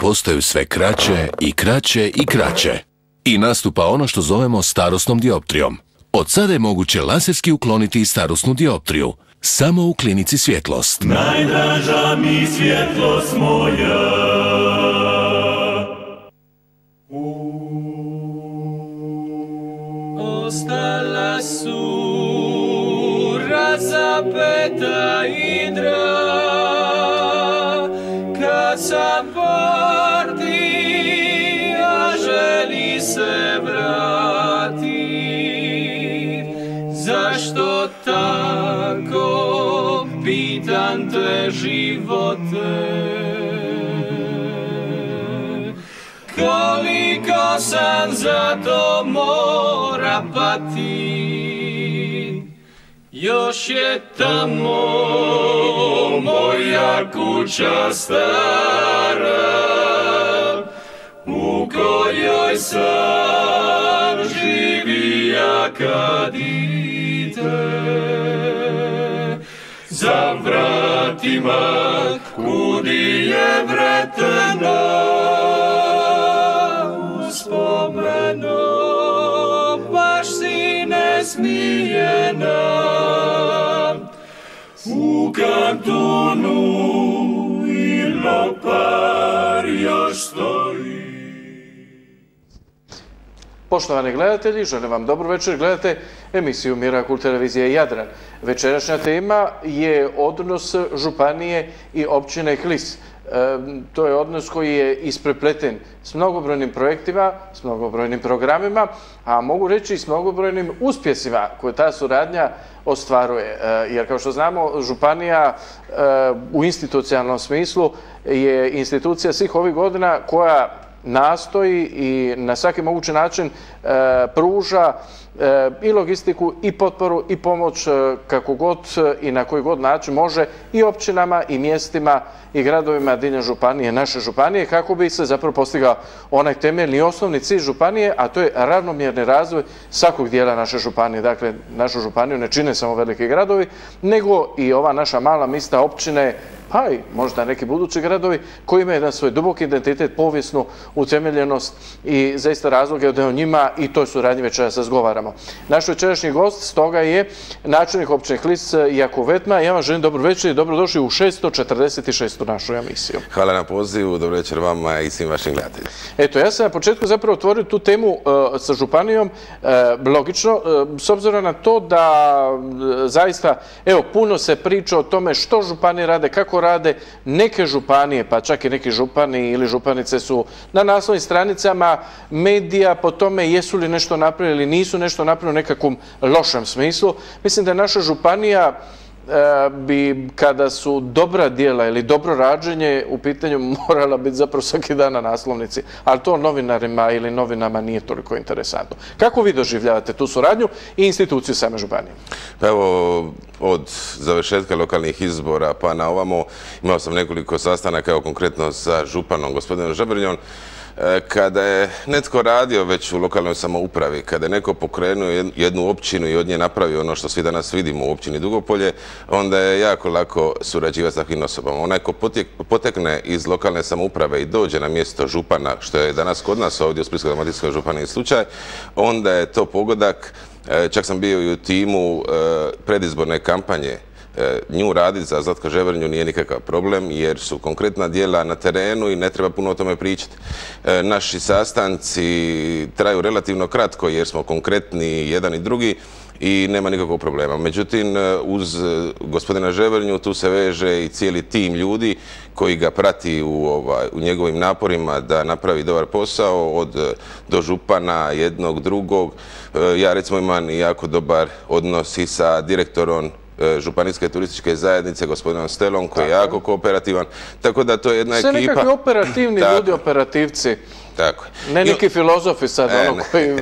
postaju sve kraće i kraće i kraće. I nastupa ono što zovemo starosnom dioptrijom. Od sada je moguće laserski ukloniti i starosnu dioptriju. Samo u klinici svjetlost. Najdraža mi svjetlost moja Ostala su razapeta idra pitan te živote. Koliko sam za to mora pati Još je tamo moja kuća stara U kojoj sam živija kad Za vratima kudi je vretena Uspomeno baš si nesmijena U kantonu i lopar Poštovani gledatelji, želim vam dobro večer. Gledate emisiju Mirakul televizije Jadran. Večerašnja tema je odnos Županije i općine Klis. E, to je odnos koji je isprepleten s mnogobrojnim projektima, s mnogobrojnim programima, a mogu reći i s mnogobrojnim uspjesima koje ta suradnja ostvaruje. E, jer kao što znamo, Županija e, u institucionalnom smislu je institucija svih ovih godina koja nastoji i na svaki mogući način e, pruža e, i logistiku i potporu i pomoć e, kako god i na koji god način može i općinama i mjestima i gradovima diljem županije, naše županije, kako bi se zapravo postigao onaj temeljni osnovni cilj županije, a to je ravnomjerni razvoj svakog dijela naše županije. Dakle, našu županiju ne čine samo veliki gradovi, nego i ova naša mala mista općine, pa i možda neki budući gradovi koji imaju jedan svoj duboki identitet, povijesnu utemeljenost i zaista razloge da o njima i toj suradnji večeras razgovaramo. Naš večerašnji gost stoga je načelnik općine Klis Jakov Vetma. Ja vam želim dobro večer i dobrodošli u 646. našu emisiju. Hvala na pozivu, dobro večer vama i svim vašim gledateljima. Eto, ja sam na početku zapravo otvorio tu temu uh, sa Županijom, uh, logično, uh, s obzirom na to da zaista, evo, puno se priča o tome što županije rade, kako rade, neke županije, pa čak i neki župani ili županice su na naslovnim stranicama medija po tome jesu li nešto napravili ili nisu nešto napravili u nekakvom lošem smislu. Mislim da je naša županija bi kada su dobra dijela ili dobro rađenje u pitanju morala biti zapravo svaki dan na naslovnici, ali to novinarima ili novinama nije toliko interesantno. Kako vi doživljavate tu suradnju i instituciju same županije? Pa evo, od završetka lokalnih izbora pa na ovamo imao sam nekoliko sastanaka, evo konkretno sa županom gospodinom Žabrnjom, kada je netko radio već u lokalnoj samoupravi, kada je neko pokrenuo jednu općinu i od nje napravio ono što svi danas vidimo u općini Dugopolje, onda je jako lako surađivati s takvim osobama. Onaj ko potekne iz lokalne samouprave i dođe na mjesto župana, što je danas kod nas ovdje u Splitsko-Dalmatinskoj županiji slučaj, onda je to pogodak. Čak sam bio i u timu predizborne kampanje E, nju raditi za Zlatka Ževrnju nije nikakav problem jer su konkretna dijela na terenu i ne treba puno o tome pričati. E, naši sastanci traju relativno kratko jer smo konkretni jedan i drugi i nema nikakvog problema. Međutim, e, uz gospodina Ževrnju tu se veže i cijeli tim ljudi koji ga prati u, ovaj, u njegovim naporima da napravi dobar posao od do župana jednog, drugog. Ja recimo imam jako dobar odnos i sa direktorom E, županijske turističke zajednice, gospodinom Stelom, koji je jako kooperativan. Tako da to je jedna ekipa... Sve nekakvi operativni ljudi, operativci. Tako. Ne neki filozofi sad, e, ono koji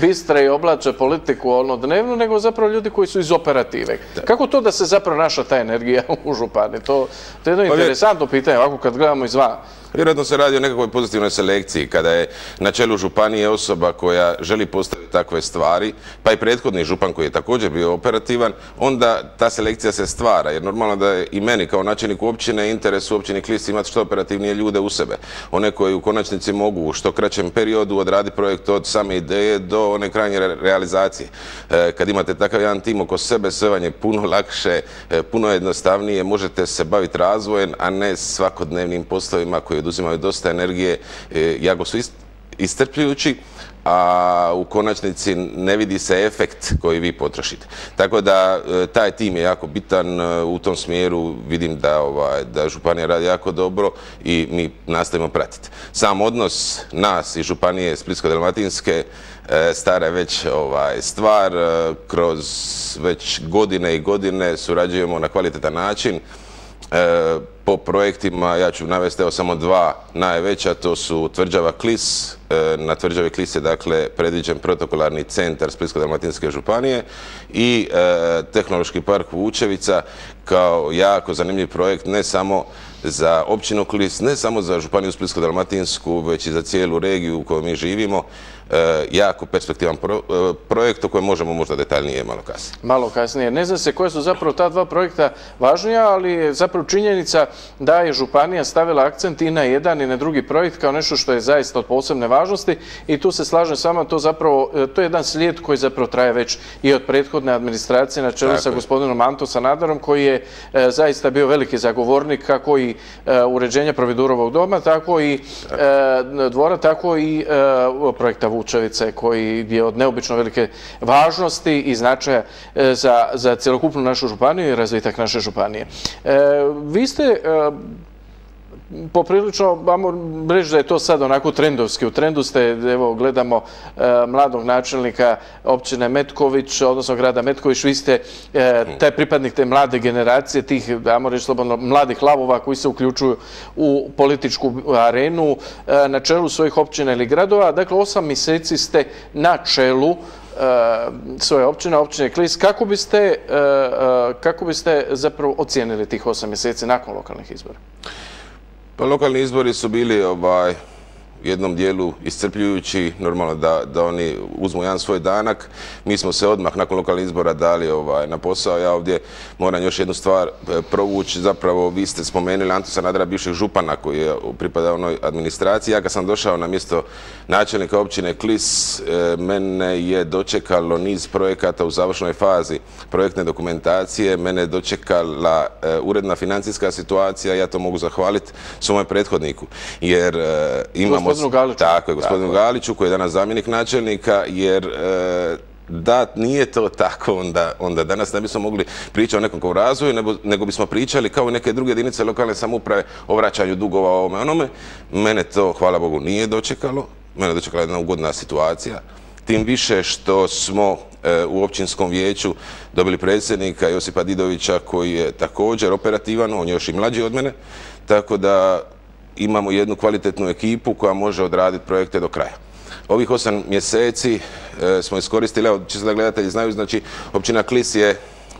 bistre i oblače politiku ono dnevno, nego zapravo ljudi koji su iz operative. Kako to da se zapravo naša ta energija u župani? To, to je jedno interesantno pitanje, ovako kad gledamo izvan. Vjerojatno se radi o nekakvoj pozitivnoj selekciji, kada je na čelu županije osoba koja želi postaviti takve stvari, pa i prethodni župan koji je također bio operativan, onda ta selekcija se stvara, jer normalno da je i meni kao načelniku općine interes u općini Klis imati što operativnije ljude u sebe. One koji u konačnici mogu u što kraćem periodu odraditi projekt od same ideje do one krajnje realizacije. E, kad imate takav jedan tim oko sebe, sve vam je puno lakše, e, puno jednostavnije, možete se baviti razvojem, a ne svakodnevnim poslovima koji oduzimaju dosta energije, e, jako su istrpljujući, a u konačnici ne vidi se efekt koji vi potrošite. Tako da e, taj tim je jako bitan e, u tom smjeru, vidim da, ovaj, da Županija radi jako dobro i mi nastavimo pratiti. Sam odnos nas i Županije Splitsko-Dalmatinske stara je već ovaj, stvar, kroz već godine i godine surađujemo na kvalitetan način. Po projektima, ja ću navesti evo samo dva najveća, to su tvrđava Klis, e, na tvrđavi Klis je dakle predviđen protokolarni centar Splitsko-Dalmatinske županije i e, tehnološki park Vučevica kao jako zanimljiv projekt ne samo za općinu Klis, ne samo za županiju Splitsko-Dalmatinsku, već i za cijelu regiju u kojoj mi živimo. E, jako perspektivan projekt o kojem možemo možda detaljnije malo kasnije. Malo kasnije. Ne zna se koje su zapravo ta dva projekta važnija, ali je zapravo činjenica da je Županija stavila akcent i na jedan i na drugi projekt kao nešto što je zaista od posebne važnosti i tu se slažem s vama, to zapravo, e, to je jedan slijed koji zapravo traje već i od prethodne administracije na čelu sa gospodinom Anto Sanadarom koji je zaista bio veliki zagovornik kako i uređenja Providurovog doma, tako i dvora, tako i projekta Vučevice koji je od neobično velike važnosti i značaja e, za, za cjelokupnu našu županiju i razvitak naše županije. E, vi ste e, poprilično, vamo reći da je to sad onako trendovski. U trendu ste, evo, gledamo mladog načelnika općine Metković, odnosno grada Metković, vi ste taj pripadnik te mlade generacije, tih, vamo reći slobodno, mladih lavova koji se uključuju u političku arenu na čelu svojih općina ili gradova. Dakle, osam mjeseci ste na čelu svoje općine, općine Klis. Kako biste, kako biste zapravo ocijenili tih osam mjeseci nakon lokalnih izbora? Pa lokalni izbori su bili ovaj, jednom dijelu iscrpljujući, normalno da, oni uzmu jedan svoj danak. Mi smo se odmah nakon lokalnih izbora dali ovaj, na posao. Ja ovdje moram još jednu stvar e, provući. Zapravo vi ste spomenuli Antu Sanadra, bivšeg župana koji je pripadao onoj administraciji. Ja kad sam došao na mjesto načelnika općine Klis, e, mene je dočekalo niz projekata u završnoj fazi projektne dokumentacije. Mene je dočekala e, uredna financijska situacija. Ja to mogu zahvaliti svome prethodniku. Jer imamo gospodinu Galiću. Tako je, gospodinu Galiću koji je danas zamjenik načelnika, jer e, da nije to tako, onda, onda danas ne bismo mogli pričati o nekom razvoju, nego, nego bismo pričali kao i neke druge jedinice lokalne samouprave o vraćanju dugova ovome onome. Mene to, hvala Bogu, nije dočekalo. Mene je dočekala jedna ugodna situacija. Tim više što smo e, u općinskom vijeću dobili predsjednika Josipa Didovića koji je također operativan, on je još i mlađi od mene, tako da imamo jednu kvalitetnu ekipu koja može odraditi projekte do kraja. Ovih osam mjeseci e, smo iskoristili, evo čisto da gledatelji znaju, znači općina Klis je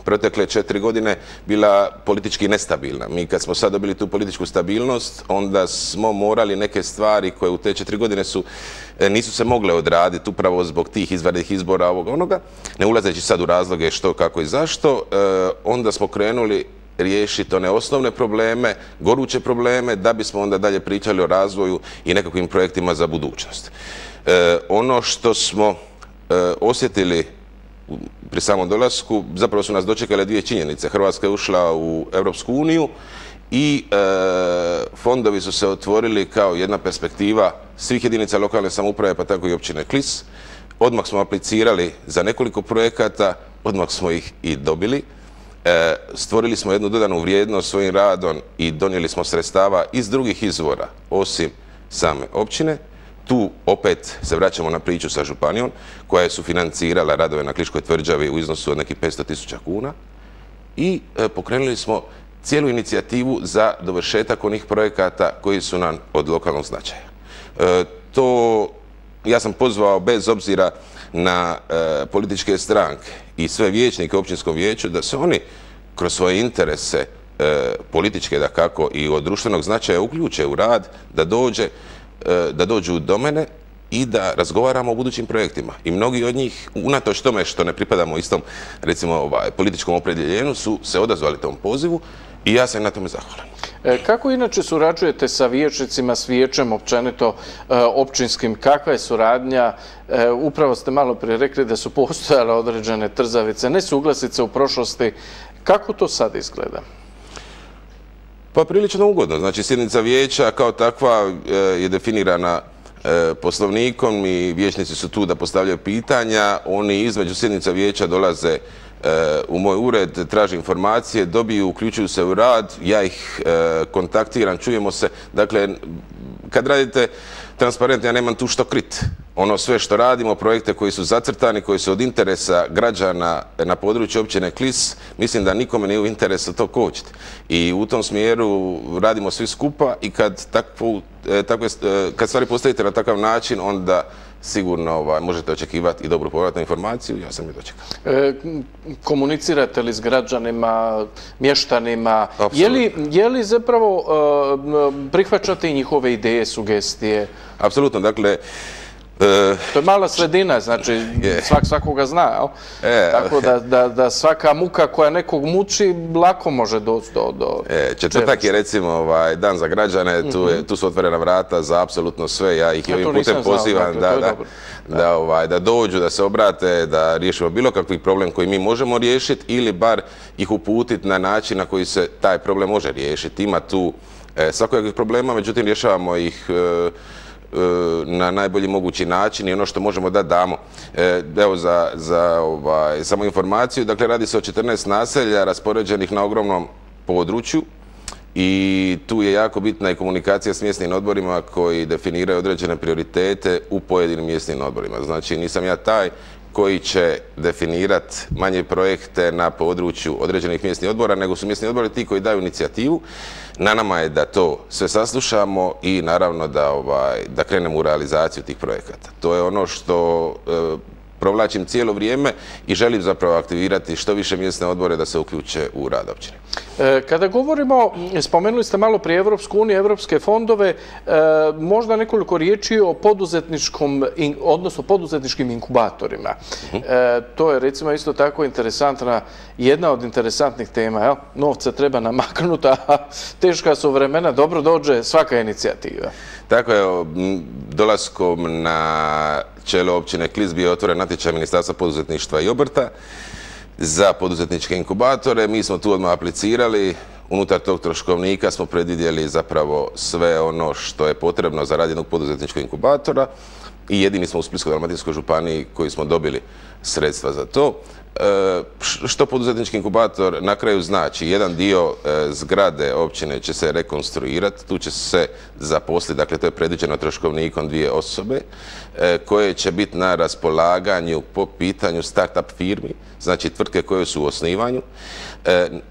protekle četiri godine bila politički nestabilna. Mi kad smo sad dobili tu političku stabilnost, onda smo morali neke stvari koje u te četiri godine su, e, nisu se mogle odraditi upravo zbog tih izvanrednih izbora ovog onoga, ne ulazeći sad u razloge što, kako i zašto, e, onda smo krenuli riješiti one osnovne probleme, goruće probleme, da bismo onda dalje pričali o razvoju i nekakvim projektima za budućnost. E, ono što smo e, osjetili pri samom dolasku, zapravo su nas dočekale dvije činjenice. Hrvatska je ušla u Europsku uniju i e, fondovi su se otvorili kao jedna perspektiva svih jedinica lokalne samouprave, pa tako i općine Klis. Odmah smo aplicirali za nekoliko projekata, odmah smo ih i dobili. E, stvorili smo jednu dodanu vrijednost svojim radom i donijeli smo sredstava iz drugih izvora, osim same općine. Tu opet se vraćamo na priču sa Županijom, koja je sufinancirala radove na Kliškoj tvrđavi u iznosu od nekih 500 tisuća kuna i e, pokrenuli smo cijelu inicijativu za dovršetak onih projekata koji su nam od lokalnog značaja. E, to ja sam pozvao bez obzira na političke stranke i sve vijećnike u općinskom vijeću da se oni kroz svoje interese e, političke da kako i od društvenog značaja uključe u rad, da dođe e, da dođu do mene i da razgovaramo o budućim projektima. I mnogi od njih, unatoč tome što ne pripadamo istom, recimo, ovaj, političkom opredjeljenju, su se odazvali tom pozivu i ja sam na tome zahvalan. E, kako inače surađujete sa vijećnicima, s vijećem, općenito općinskim? Kakva je suradnja? Upravo ste malo prije rekli da su postojale određene trzavice, nesuglasice u prošlosti. Kako to sad izgleda? Pa prilično ugodno. Znači, sjednica vijeća kao takva je definirana poslovnikom i vijećnici su tu da postavljaju pitanja. Oni između sjednica vijeća dolaze u moj ured, traže informacije, dobiju, uključuju se u rad, ja ih e, kontaktiram, čujemo se. Dakle, kad radite transparentno, ja nemam tu što krit. Ono sve što radimo, projekte koji su zacrtani, koji su od interesa građana na području općine Klis, mislim da nikome nije u interesu to kočiti. I u tom smjeru radimo svi skupa i kad, takvu, e, takve, e, kad stvari postavite na takav način, onda sigurno ovaj, možete očekivati i dobru povratnu informaciju, ja sam je dočekao. E, komunicirate li s građanima, mještanima? Je li, je li zapravo e, prihvaćate i njihove ideje, sugestije? Apsolutno, dakle, to je mala sredina, znači svak svakoga zna, jel? E, Tako da, da, da svaka muka koja nekog muči, lako može doći do... do e, četvrtak je recimo ovaj, dan za građane, tu, je, mhm. tu su otvorena vrata za apsolutno sve, ja ih ovim putem pozivam da, da, da, ovaj, da dođu, da se obrate, da riješimo bilo kakvi problem koji mi možemo riješiti ili bar ih uputiti na način na koji se taj problem može riješiti. Ima tu e, svakojakih problema, međutim rješavamo ih E, na najbolji mogući način i ono što možemo da damo. E, evo za, za ovaj, samo informaciju, dakle radi se o 14 naselja raspoređenih na ogromnom području i tu je jako bitna i komunikacija s mjesnim odborima koji definiraju određene prioritete u pojedinim mjesnim odborima. Znači nisam ja taj koji će definirati manje projekte na području određenih mjesnih odbora, nego su mjesni odbori ti koji daju inicijativu. Na nama je da to sve saslušamo i naravno da, ovaj, da krenemo u realizaciju tih projekata. To je ono što e, provlačim cijelo vrijeme i želim zapravo aktivirati što više mjesne odbore da se uključe u rad općine. E, kada govorimo, spomenuli ste malo prije Evropsku uniju, Evropske fondove, e, možda nekoliko riječi o poduzetničkom, odnosno poduzetničkim inkubatorima. Mhm. E, to je recimo isto tako interesantna, jedna od interesantnih tema. Jel? Novce treba namaknuti, a teška su vremena, dobro dođe svaka inicijativa. Tako je, dolaskom na čelo općine Klis bio otvoren natječaj Ministarstva poduzetništva i obrta za poduzetničke inkubatore. Mi smo tu odmah aplicirali. Unutar tog troškovnika smo predvidjeli zapravo sve ono što je potrebno za rad jednog poduzetničkog inkubatora i jedini smo u Splitsko-Dalmatinskoj županiji koji smo dobili sredstva za to. E, što poduzetnički inkubator na kraju znači? Jedan dio e, zgrade općine će se rekonstruirati, tu će se zaposliti, dakle to je predviđeno troškovnikom dvije osobe e, koje će biti na raspolaganju po pitanju start-up firmi, znači tvrtke koje su u osnivanju.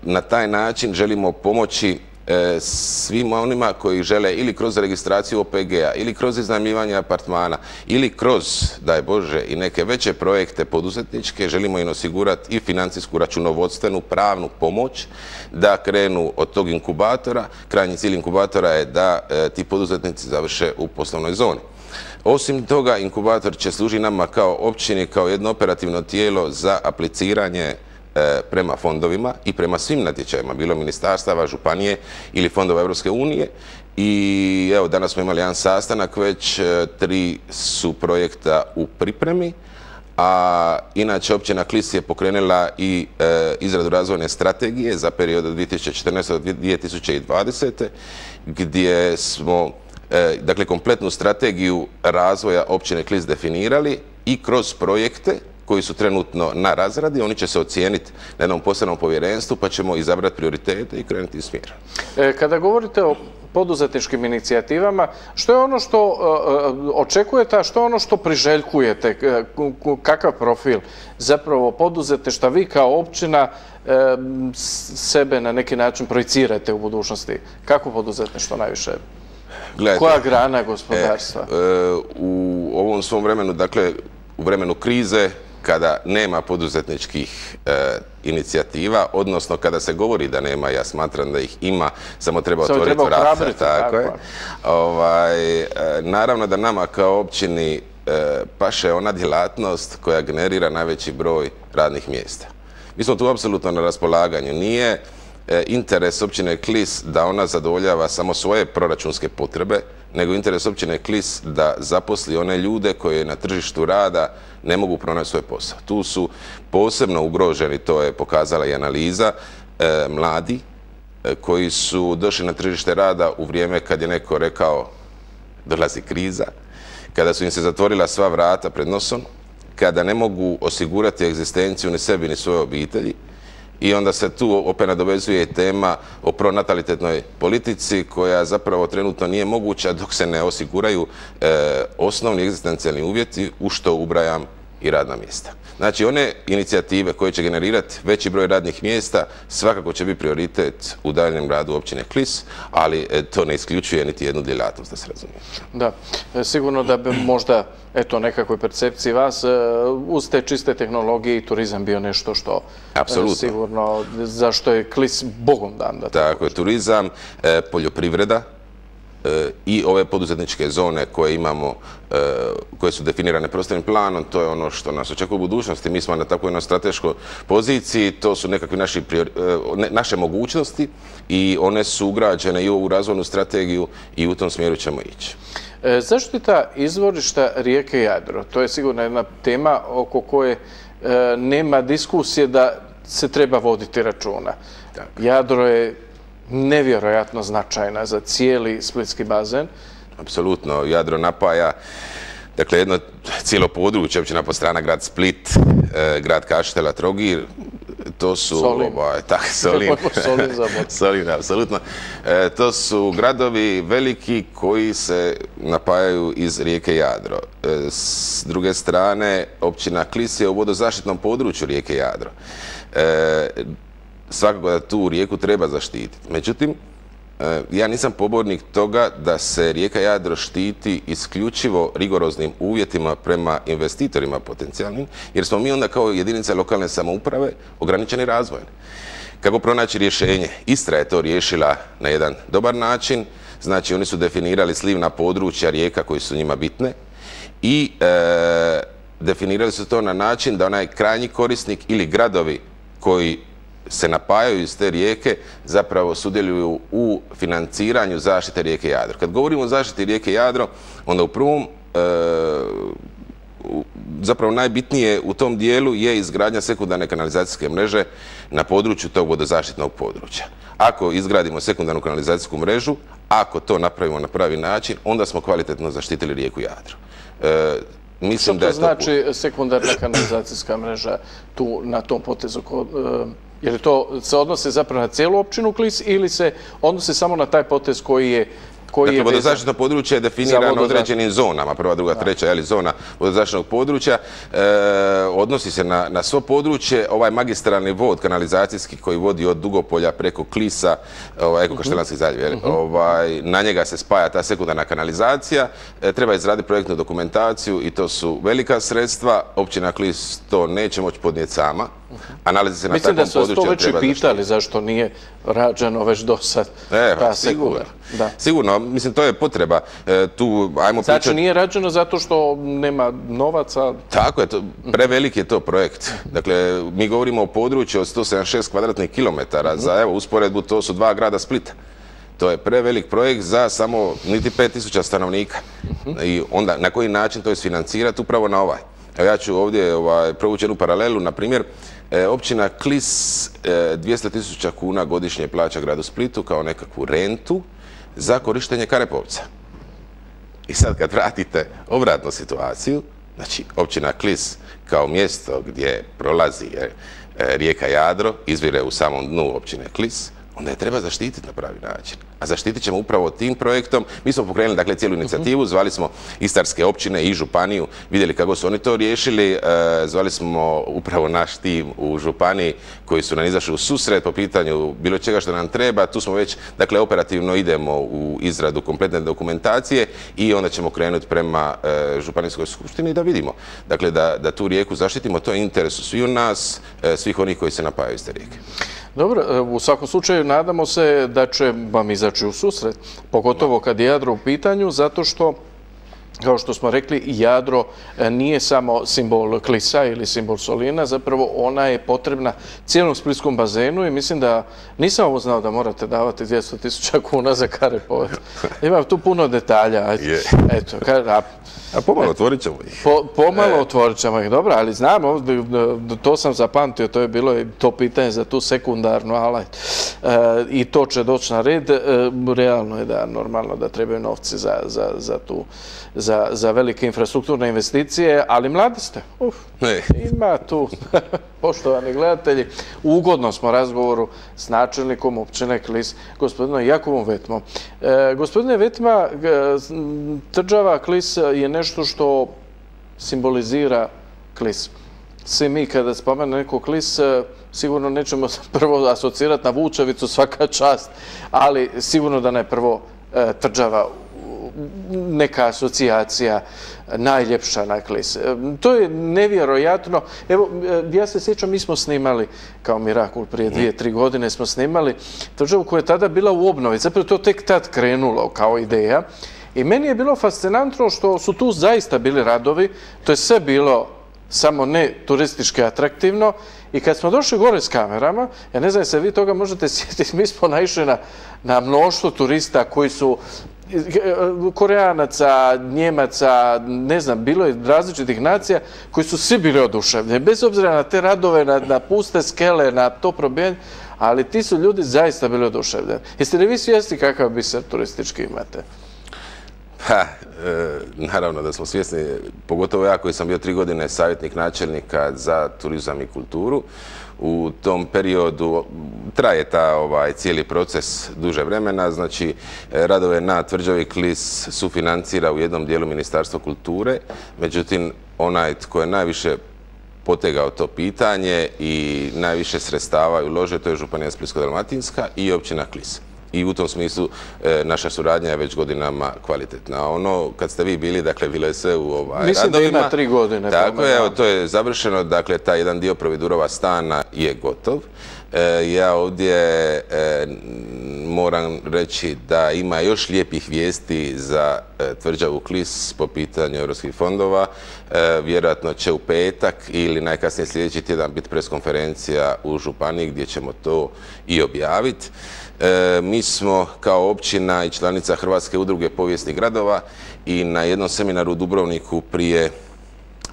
Na taj način želimo pomoći E, svima onima koji žele ili kroz registraciju OPG-a ili kroz iznajmljivanje apartmana ili kroz, daj Bože, i neke veće projekte poduzetničke, želimo im osigurati i financijsku računovodstvenu pravnu pomoć da krenu od tog inkubatora. Krajnji cilj inkubatora je da e, ti poduzetnici završe u poslovnoj zoni. Osim toga, inkubator će služiti nama kao općini, kao jedno operativno tijelo za apliciranje prema fondovima i prema svim natječajima, bilo ministarstava, županije ili fondova Europske unije. I evo, danas smo imali jedan sastanak, već e, tri su projekta u pripremi, a inače općina Klis je pokrenula i e, izradu razvojne strategije za period od 2014. do 2020. gdje smo dakle kompletnu strategiju razvoja općine Klis definirali i kroz projekte koji su trenutno na razradi, oni će se ocijeniti na jednom posebnom povjerenstvu pa ćemo izabrati prioritete i krenuti smjer. E, kada govorite o poduzetničkim inicijativama, što je ono što e, e, očekujete, a što je ono što priželjkujete, kakav profil zapravo poduzetništva vi kao općina sebe na neki način projicirate u budućnosti? Kako poduzetništvo najviše Gledajte, Koja grana gospodarstva? E, u ovom svom vremenu, dakle, u vremenu krize, kada nema poduzetničkih e, inicijativa, odnosno kada se govori da nema, ja smatram da ih ima, samo treba Samo otvoriti treba vrata. ohrabriti, Tako tako je. je. Ovaj, e, naravno da nama kao općini e, paše ona djelatnost koja generira najveći broj radnih mjesta. Mi smo tu apsolutno na raspolaganju. Nije interes općine Klis da ona zadovoljava samo svoje proračunske potrebe, nego interes općine Klis da zaposli one ljude koje na tržištu rada ne mogu pronaći svoj posao. Tu su posebno ugroženi, to je pokazala i analiza, e, mladi e, koji su došli na tržište rada u vrijeme kad je neko rekao dolazi kriza, kada su im se zatvorila sva vrata pred nosom, kada ne mogu osigurati egzistenciju ni sebi ni svoje obitelji i onda se tu opet nadovezuje tema o pronatalitetnoj politici koja zapravo trenutno nije moguća dok se ne osiguraju e, osnovni egzistencijalni uvjeti u što ubrajam i radna mjesta. Znači one inicijative koje će generirati veći broj radnih mjesta svakako će biti prioritet u daljnjem radu općine Klis, ali e, to ne isključuje niti jednu djelatnost, da se razumije. Da, e, sigurno da bi možda, eto, nekakvoj percepciji vas, e, uz te čiste tehnologije i turizam bio nešto što Apsolutno. sigurno, zašto je klis bogom dan da tako. Je, turizam, poljoprivreda i ove poduzetničke zone koje imamo, e, koje su definirane prostornim planom, to je ono što nas očekuje u budućnosti. Mi smo na takvoj jednoj strateškoj poziciji, to su nekakvi naši priori- e, ne- naše mogućnosti i one su ugrađene i u ovu razvojnu strategiju i u tom smjeru ćemo ići. E, Zaštita izvorišta rijeke Jadro, to je sigurno jedna tema oko koje e, nema diskusije da se treba voditi računa. Jadro je nevjerojatno značajna za cijeli splitski bazen. Apsolutno, Jadro napaja Dakle, jedno cijelo područje, općina Postrana, grad Split, e, grad Kaštela, Trogir, to su... Solin. Ovaj, tak, Solin. Solin apsolutno. E, to su gradovi veliki koji se napajaju iz rijeke Jadro. E, s druge strane, općina Klis je u vodozaštitnom području rijeke Jadro. E, svakako da tu rijeku treba zaštititi. Međutim, e, ja nisam pobornik toga da se rijeka Jadro štiti isključivo rigoroznim uvjetima prema investitorima potencijalnim, jer smo mi onda kao jedinice lokalne samouprave ograničeni razvojem. Kako pronaći rješenje? Istra je to riješila na jedan dobar način, znači oni su definirali slivna područja rijeka koji su njima bitne i e, definirali su to na način da onaj krajnji korisnik ili gradovi koji se napajaju iz te rijeke zapravo sudjeluju u financiranju zaštite rijeke Jadro. Kad govorimo o zaštiti rijeke Jadro, onda u prvom e, zapravo najbitnije u tom dijelu je izgradnja sekundarne kanalizacijske mreže na području tog vodozaštitnog područja. Ako izgradimo sekundarnu kanalizacijsku mrežu, ako to napravimo na pravi način, onda smo kvalitetno zaštitili rijeku Jadro. E, Što da to znači sekundarna kanalizacijska mreža tu na tom potezu? Ko- e, Je li to se odnose zapravo na cijelu općinu Klis ili se odnose samo na taj potez koji je koji Dakle, vodozaštitno područje je definirano određenim zonama, prva, druga, treća, ili zona vodozaštitnog područja. E, odnosi se na, na svo područje, ovaj magistralni vod kanalizacijski koji vodi od Dugopolja preko Klisa, ovaj, eko Kaštelanski zaljev, je li? ovaj, na njega se spaja ta sekundarna kanalizacija, e, treba izraditi projektnu dokumentaciju i to su velika sredstva, općina Klis to neće moći podnijeti sama, a nalazi se na Mislim da takvom su vas to području. već i pitali zašto nije rađeno već do sad E, ta sigurno. Da. Sigurno, mislim, to je potreba. E, tu, ajmo Znači nije rađeno zato što nema novaca, Tako je, to, prevelik je to projekt. Dakle, mi govorimo o području od 176 kvadratnih kilometara. Za evo, usporedbu, to su dva grada Splita. To je prevelik projekt za samo niti 5000 stanovnika. I onda, na koji način to isfinancirati? Upravo na ovaj. Evo ja ću ovdje ovaj, provući jednu paralelu. Na primjer, općina Klis e, 200.000 kuna godišnje plaća gradu Splitu kao nekakvu rentu za korištenje Karepovca. I sad kad vratite obratnu situaciju, znači općina Klis kao mjesto gdje prolazi e, e, rijeka Jadro, izvire u samom dnu općine Klis, onda je treba zaštititi na pravi način. A zaštitit ćemo upravo tim projektom. Mi smo pokrenuli dakle cijelu inicijativu, zvali smo Istarske općine i Županiju, vidjeli kako su oni to riješili, e, zvali smo upravo naš tim u Županiji koji su nam izašli u susret po pitanju bilo čega što nam treba, tu smo već, dakle operativno idemo u izradu kompletne dokumentacije i onda ćemo krenuti prema e, Županijskoj skupštini da vidimo, dakle da, da tu rijeku zaštitimo, to je interesu svi u nas, e, svih onih koji se napajaju iz te rijeke. Dobro, e, u svakom slučaju nadamo se da će vam izaći u susret, pogotovo kad je Jadro u pitanju, zato što kao što smo rekli, Jadro e, nije samo simbol klisa ili simbol solina, zapravo ona je potrebna cijelom splitskom bazenu i mislim da nisam ovo znao da morate davati 200 tisuća kuna za kare poved. Ima tu puno detalja. Eto, a pomalo otvorit ćemo ih. pomalo e. otvorit ćemo ih, dobro, ali znamo, to sam zapamtio, to je bilo to pitanje za tu sekundarnu alaj. E, I to će doći na red. realno je da normalno da trebaju novci za tu za, velike infrastrukturne investicije, ali mladi ste. Uf, ima tu, poštovani gledatelji, u ugodnom smo razgovoru s načelnikom općine Klis, gospodinom Jakovom Vetmom. E, gospodine Vetma, tržava Klis je nešto što simbolizira Klis. Svi mi kada spomenu neko Klis, e, sigurno nećemo prvo asocirati na Vučevicu svaka čast, ali sigurno da ne prvo e, tržava neka asocijacija najljepša na klis. E, to je nevjerojatno. Evo, e, ja se sjećam, mi smo snimali kao Mirakul prije dvije, tri godine smo snimali državu koja je tada bila u obnovi. Zapravo to tek tad krenulo kao ideja. I meni je bilo fascinantno što su tu zaista bili radovi. To je sve bilo samo ne turistički atraktivno. I kad smo došli gore s kamerama, ja ne znam se vi toga možete sjetiti, mi smo naišli na, na mnoštvo turista koji su Koreanaca, Njemaca, ne znam, bilo je različitih nacija koji su svi bili oduševljeni, bez obzira na te radove, na, puste skele, na to probijanje, ali ti su ljudi zaista bili oduševljeni. Jeste li vi svjesni kakav biser turistički imate? Ha, e, naravno da smo svjesni, pogotovo ja koji sam bio tri godine savjetnik načelnika za turizam i kulturu. U tom periodu traje ta ovaj, cijeli proces duže vremena, znači radove na tvrđavi KLIS sufinancira u jednom dijelu Ministarstvo kulture, međutim onaj tko je najviše potegao to pitanje i najviše sredstava ulože, to je Županija Splitsko-Dalmatinska i općina Klis i u tom smislu e, naša suradnja je već godinama kvalitetna. Ono, kad ste vi bili, dakle, bile sve u ovaj Mislim da ima tri godine. Tako je, evo, to je završeno, dakle, taj jedan dio providurova stana je gotov. E, ja ovdje e, moram reći da ima još lijepih vijesti za tvrđavu KLIS po pitanju europskih fondova. Vjerojatno će u petak ili najkasnije sljedeći tjedan biti preskonferencija u Županiji gdje ćemo to i objaviti. E, mi smo kao općina i članica Hrvatske udruge povijesnih gradova i na jednom seminaru u Dubrovniku prije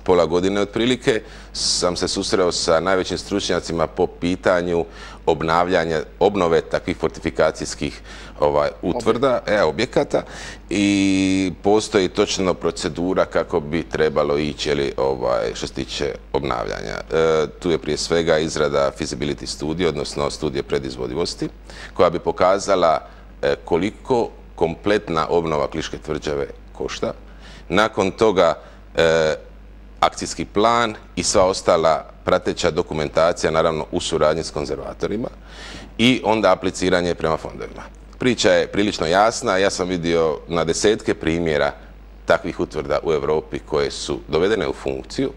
pola godine otprilike sam se susreo sa najvećim stručnjacima po pitanju obnavljanja, obnove takvih fortifikacijskih ovaj, utvrda, e, objekata i postoji točno procedura kako bi trebalo ići ili, ovaj, što se tiče obnavljanja. E, tu je prije svega izrada feasibility studije, odnosno studije predizvodivosti, koja bi pokazala e, koliko kompletna obnova Kliške tvrđave košta. Nakon toga e, akcijski plan i sva ostala prateća dokumentacija, naravno u suradnji s konzervatorima i onda apliciranje prema fondovima. Priča je prilično jasna, ja sam vidio na desetke primjera takvih utvrda u Europi koje su dovedene u funkciju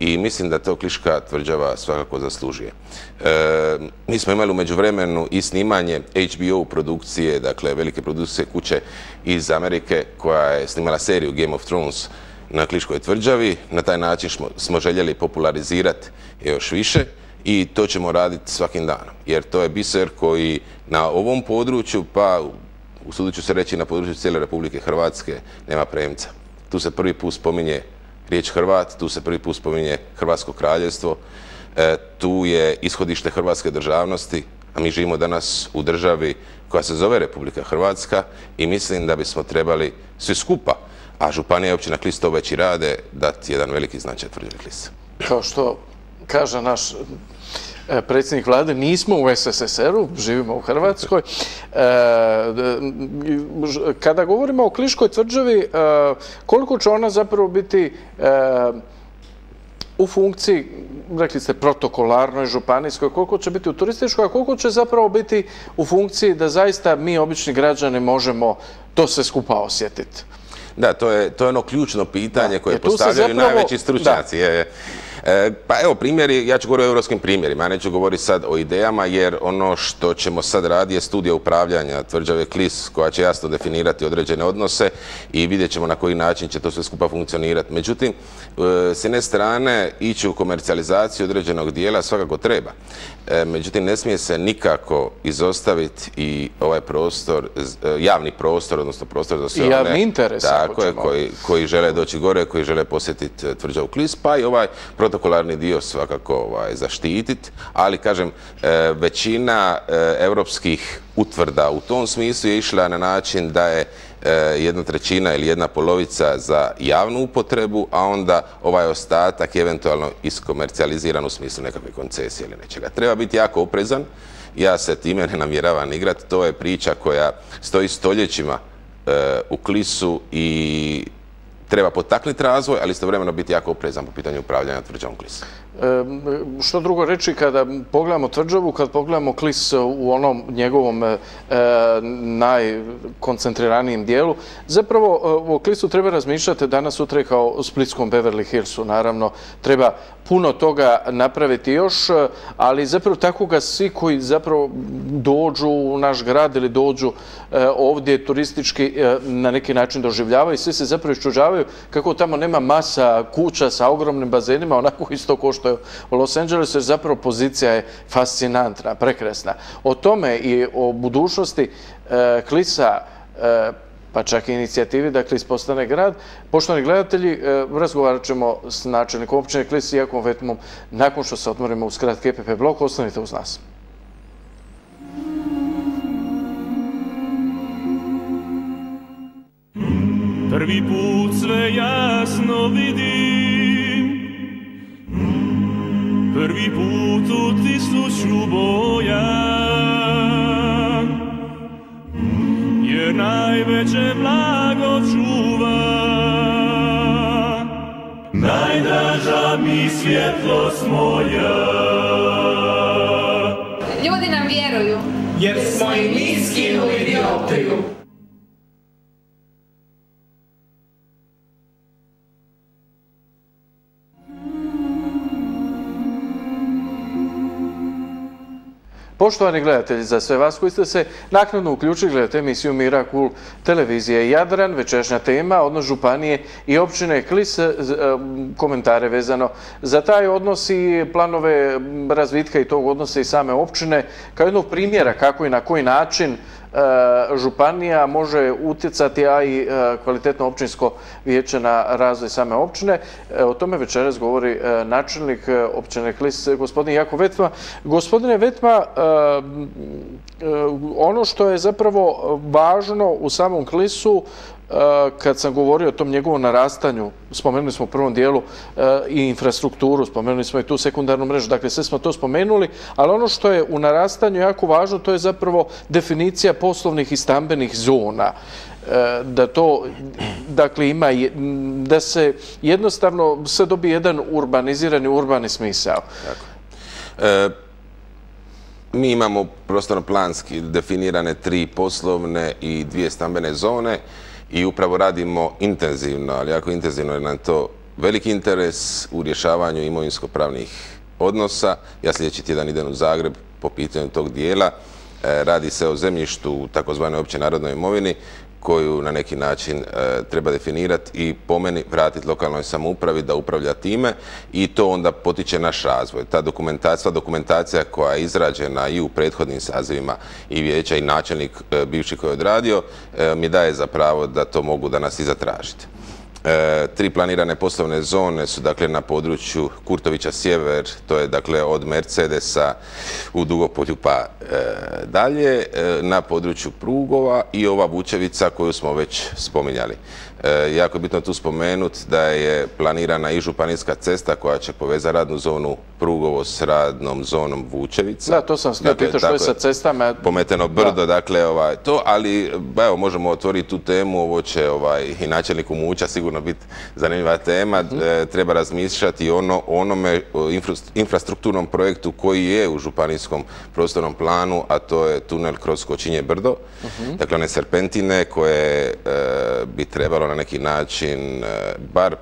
i mislim da to Kliška tvrđava svakako zaslužuje. E, mi smo imali u međuvremenu i snimanje HBO produkcije, dakle velike produkcije kuće iz Amerike koja je snimala seriju Game of Thrones na Kliškoj tvrđavi. Na taj način smo, željeli popularizirati još više i to ćemo raditi svakim danom. Jer to je biser koji na ovom području, pa usudit ću se reći na području cijele Republike Hrvatske, nema premca. Tu se prvi put spominje riječ Hrvat, tu se prvi put spominje Hrvatsko kraljevstvo, e, tu je ishodište hrvatske državnosti, a mi živimo danas u državi koja se zove Republika Hrvatska i mislim da bismo trebali svi skupa a Županija i općina Klis to već i rade, dati jedan veliki značaj tvrđavi Klis. Kao što kaže naš e, predsjednik vlade, nismo u SSSR-u, živimo u Hrvatskoj. Kada govorimo o Kliškoj tvrđavi, koliko će ona zapravo biti u funkciji, rekli ste, protokolarnoj, županijskoj, koliko će biti u turističkoj, a koliko će zapravo biti u funkciji da zaista mi, obični građani, možemo to sve skupa osjetiti? Da, to je, to je ono ključno pitanje koje postavljaju najveći stručnjaci. E, pa evo primjeri, ja ću govoriti o europskim primjerima, ja neću govoriti sad o idejama jer ono što ćemo sad raditi je studija upravljanja tvrđave KLIS koja će jasno definirati određene odnose i vidjet ćemo na koji način će to sve skupa funkcionirati. Međutim, e, s jedne strane ići u komercijalizaciju određenog dijela svakako treba. E, međutim, ne smije se nikako izostaviti i ovaj prostor, javni prostor, odnosno prostor za sve javni interes, tako je, koji, koji žele doći gore, koji žele posjetiti tvrđavu Klis, pa i ovaj protokolarni dio svakako ovaj, zaštititi, ali kažem, e, većina e, europskih utvrda u tom smislu je išla na način da je e, jedna trećina ili jedna polovica za javnu upotrebu, a onda ovaj ostatak eventualno iskomercijaliziran u smislu nekakve koncesije ili nečega. Treba biti jako oprezan, ja se time ne namjeravam igrati, to je priča koja stoji stoljećima u klisu i treba potaknuti razvoj, ali istovremeno biti jako oprezan po pitanju upravljanja tvrđavom klisa. Što drugo reći, kada pogledamo tvrđavu, kad pogledamo klis u onom njegovom e, najkoncentriranijem dijelu, zapravo o klisu treba razmišljati danas sutra kao o Splitskom Beverly Hillsu. Naravno, treba puno toga napraviti još, ali zapravo tako ga svi koji zapravo dođu u naš grad ili dođu e, ovdje turistički e, na neki način doživljavaju, svi se zapravo iščuđavaju kako tamo nema masa kuća sa ogromnim bazenima, onako isto ko što je u Los Angelesu, jer zapravo pozicija je fascinantna, prekresna. O tome i o budućnosti e, Klisa pa čak i inicijativi, dakle, ispostane grad. Poštovani gledatelji, e, razgovarat ćemo s načelnikom općine Klisi Jakom Vetmom nakon što se otvorimo u skrat KPP blok. Ostanite uz nas. Prvi put sve jasno vidim Prvi put u tisnuću boja najveće blago čuva. Najdraža mi svjetlost moja. Ljudi nam vjeruju. Jer smo i mi skinuli dioptriju. Poštovani gledatelji, za sve vas koji ste se naknadno uključili gledati emisiju Mirakul televizije Jadran, večerašnja tema, odnos Županije i općine Klis, e, komentare vezano za taj odnos i planove razvitka i tog odnosa i same općine, kao jednog primjera kako i na koji način E, županija može utjecati, a i e, kvalitetno općinsko vijeće na razvoj same općine. E, o tome večeras govori načelnik općine Klis, gospodin Jako Vetma. Gospodine Vetma, ono što je zapravo važno u samom Klisu kad sam govorio o tom njegovom narastanju, spomenuli smo u prvom dijelu e, i infrastrukturu, spomenuli smo i tu sekundarnu mrežu, dakle sve smo to spomenuli, ali ono što je u narastanju jako važno, to je zapravo definicija poslovnih i stambenih zona. E, da to, dakle, ima, da se jednostavno sve dobije jedan urbanizirani, urbani smisao. E, mi imamo prostorno planski definirane tri poslovne i dvije stambene zone i upravo radimo intenzivno, ali jako intenzivno je nam to veliki interes u rješavanju imovinsko-pravnih odnosa. Ja sljedeći tjedan idem u Zagreb po pitanju tog dijela. E, radi se o zemljištu u takozvanoj opće narodnoj imovini koju na neki način e, treba definirati i po meni vratiti lokalnoj samoupravi da upravlja time i to onda potiče naš razvoj. Ta dokumentacija, dokumentacija koja je izrađena i u prethodnim sazivima i vijeća i načelnik e, bivši koji je odradio e, mi daje za pravo da to mogu danas i zatražiti. E, tri planirane poslovne zone su dakle na području Kurtovića sjever, to je dakle od Mercedesa u Dugopolju pa e, dalje, e, na području Prugova i ova Vučevica koju smo već spominjali. Jako je bitno tu spomenuti da je planirana i županijska cesta koja će povezati radnu zonu Prugovo s radnom zonom Vučevica. Da, to sam htio dakle, pitati što je sa cestama. Pometeno brdo, dakle, ovaj, to, ali evo, možemo otvoriti tu temu, ovo će ovaj, i načelniku Muća sigurno biti zanimljiva tema. Mhm. E, treba razmišljati ono, onome infrastrukturnom projektu koji je u županijskom prostornom planu, a to je tunel kroz Kočinje Brdo. Mhm. Dakle, one serpentine koje e, bi trebalo na neki način e, bar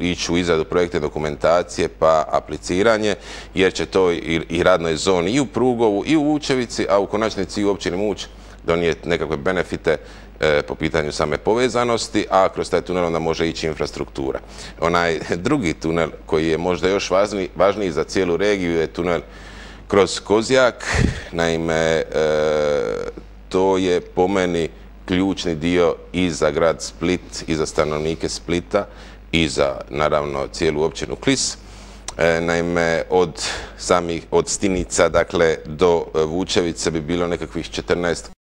ići u izradu projekte dokumentacije pa apliciranje, jer će to i, radnoj zoni i u Prugovu i u Vučevici, a u konačnici i u općini Muć donijeti nekakve benefite E, po pitanju same povezanosti, a kroz taj tunel onda može ići infrastruktura. Onaj drugi tunel koji je možda još važniji, za cijelu regiju je tunel kroz Kozjak. Naime, e, to je po meni ključni dio i za grad Split, i za stanovnike Splita, i za, naravno, cijelu općinu Klis. E, naime, od samih, od Stinica, dakle, do Vučevice bi bilo nekakvih 14